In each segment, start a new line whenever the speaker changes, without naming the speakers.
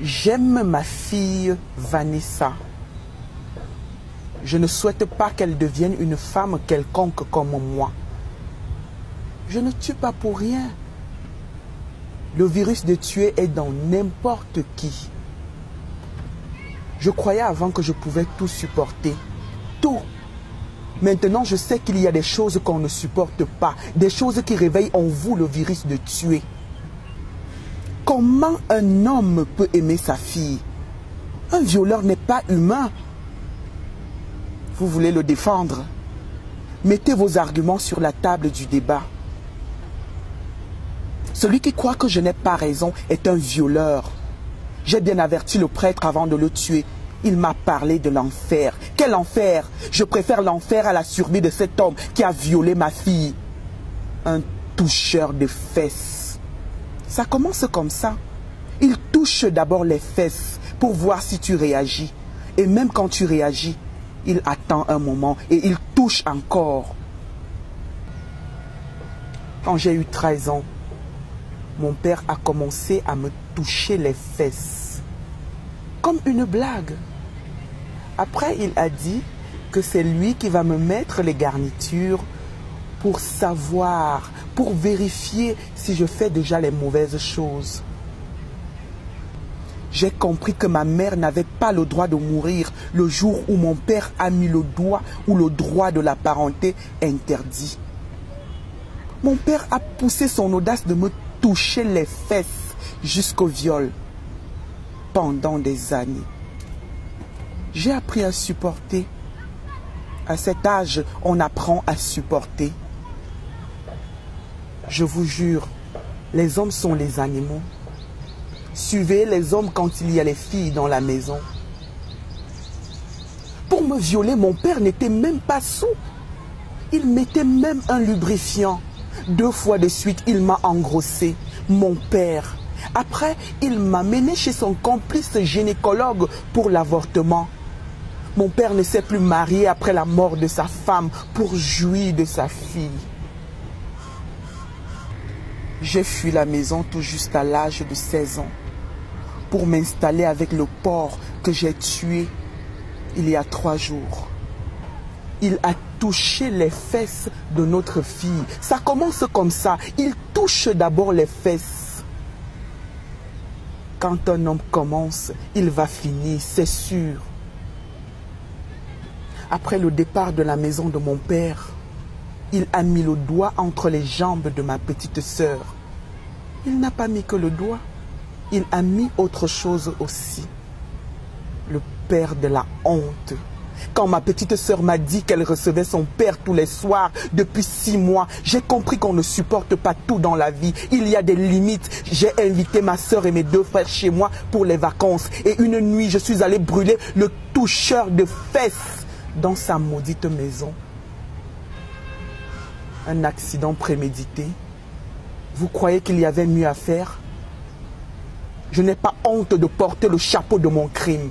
J'aime ma fille Vanessa. Je ne souhaite pas qu'elle devienne une femme quelconque comme moi. Je ne tue pas pour rien. Le virus de tuer est dans n'importe qui. Je croyais avant que je pouvais tout supporter. Tout. Maintenant, je sais qu'il y a des choses qu'on ne supporte pas. Des choses qui réveillent en vous le virus de tuer. Comment un homme peut aimer sa fille? Un violeur n'est pas humain. Vous voulez le défendre? Mettez vos arguments sur la table du débat. Celui qui croit que je n'ai pas raison est un violeur. J'ai bien averti le prêtre avant de le tuer. Il m'a parlé de l'enfer. Quel enfer? Je préfère l'enfer à la survie de cet homme qui a violé ma fille. Un toucheur de fesses. Ça commence comme ça. Il touche d'abord les fesses pour voir si tu réagis. Et même quand tu réagis, il attend un moment et il touche encore. Quand j'ai eu 13 ans, mon père a commencé à me toucher les fesses. Comme une blague. Après, il a dit que c'est lui qui va me mettre les garnitures pour savoir, pour vérifier si je fais déjà les mauvaises choses. J'ai compris que ma mère n'avait pas le droit de mourir le jour où mon père a mis le doigt ou le droit de la parenté interdit. Mon père a poussé son audace de me toucher les fesses jusqu'au viol pendant des années. J'ai appris à supporter. À cet âge, on apprend à supporter. Je vous jure, les hommes sont les animaux. Suivez les hommes quand il y a les filles dans la maison. Pour me violer, mon père n'était même pas sous. Il mettait même un lubrifiant. Deux fois de suite, il m'a engrossé. Mon père. Après, il m'a mené chez son complice gynécologue pour l'avortement. Mon père ne s'est plus marié après la mort de sa femme pour jouir de sa fille. J'ai fui la maison tout juste à l'âge de 16 ans pour m'installer avec le porc que j'ai tué il y a trois jours. Il a touché les fesses de notre fille. Ça commence comme ça. Il touche d'abord les fesses. Quand un homme commence, il va finir, c'est sûr. Après le départ de la maison de mon père, il a mis le doigt entre les jambes de ma petite sœur. Il n'a pas mis que le doigt, il a mis autre chose aussi. Le père de la honte. Quand ma petite sœur m'a dit qu'elle recevait son père tous les soirs depuis six mois, j'ai compris qu'on ne supporte pas tout dans la vie. Il y a des limites. J'ai invité ma sœur et mes deux frères chez moi pour les vacances. Et une nuit, je suis allé brûler le toucheur de fesses dans sa maudite maison. Un accident prémédité. Vous croyez qu'il y avait mieux à faire? Je n'ai pas honte de porter le chapeau de mon crime.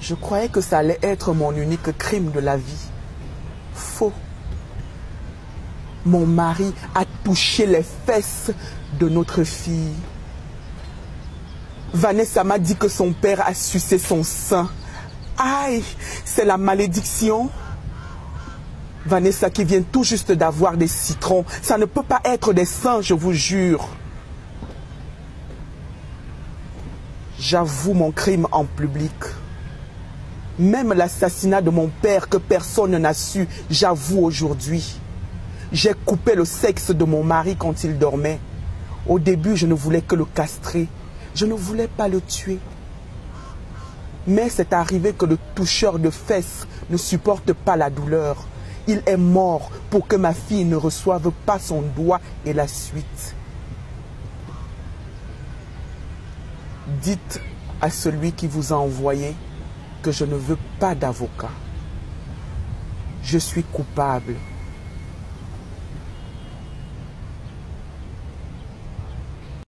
Je croyais que ça allait être mon unique crime de la vie. Faux. Mon mari a touché les fesses de notre fille. Vanessa m'a dit que son père a sucé son sein. Aïe, c'est la malédiction? Vanessa qui vient tout juste d'avoir des citrons. Ça ne peut pas être des seins, je vous jure. J'avoue mon crime en public. Même l'assassinat de mon père que personne n'a su, j'avoue aujourd'hui. J'ai coupé le sexe de mon mari quand il dormait. Au début, je ne voulais que le castrer. Je ne voulais pas le tuer. Mais c'est arrivé que le toucheur de fesses ne supporte pas la douleur. Il est mort pour que ma fille ne reçoive pas son doigt et la suite. Dites à celui qui vous a envoyé que je ne veux pas d'avocat. Je suis coupable.